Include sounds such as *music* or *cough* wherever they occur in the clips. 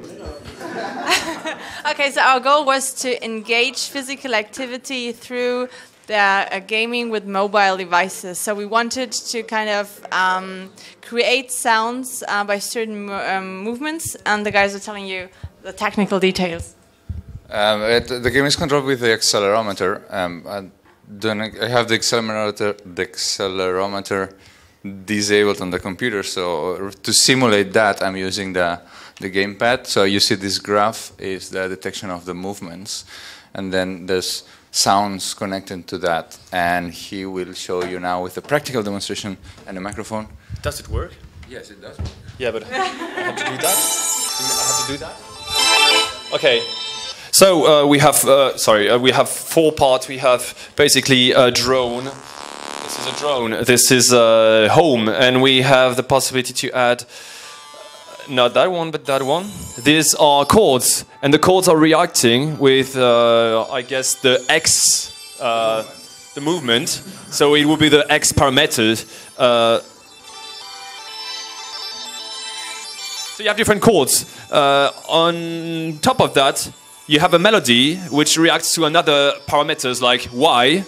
*laughs* okay, so our goal was to engage physical activity through the uh, gaming with mobile devices. So we wanted to kind of um, create sounds uh, by certain um, movements, and the guys are telling you the technical details. Um, it, the game is controlled with the accelerometer. Um, I, I have the accelerometer, the accelerometer disabled on the computer, so to simulate that, I'm using the the gamepad. So you see this graph is the detection of the movements, and then there's sounds connected to that. And he will show you now with a practical demonstration and a microphone. Does it work? Yes, it does. Yeah, but I have to do that. I have to do that. Okay. So uh, we have, uh, sorry, uh, we have four parts. We have basically a drone. This is a drone. This is a home, and we have the possibility to add not that one, but that one. These are chords, and the chords are reacting with, uh, I guess, the x, uh, the movement. So it will be the x parameters. Uh, so you have different chords. Uh, on top of that, you have a melody which reacts to another parameters like y.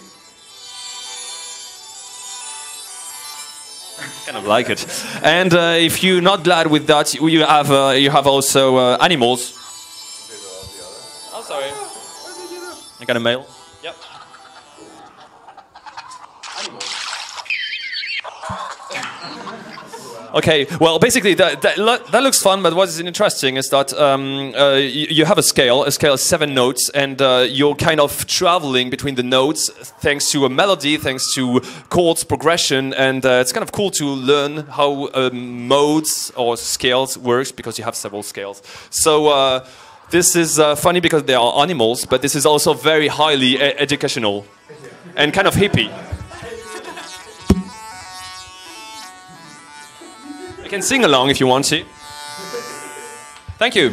*laughs* kind of like it. And uh, if you're not glad with that, you have uh, you have also uh, animals. Oh, sorry. I got a mail. Yep. Okay, well, basically that, that, that, looks fun, but what is interesting is that um, uh, you, have a scale, a scale of seven notes, and uh, you're kind of traveling between the notes thanks to a melody, thanks to chords progression, and uh, it's kind of cool to learn how um, modes or scales works because you have several scales. So uh, this is uh, funny because they are animals, but this is also very highly educational and kind of hippie. You can sing along if you want to. Thank you.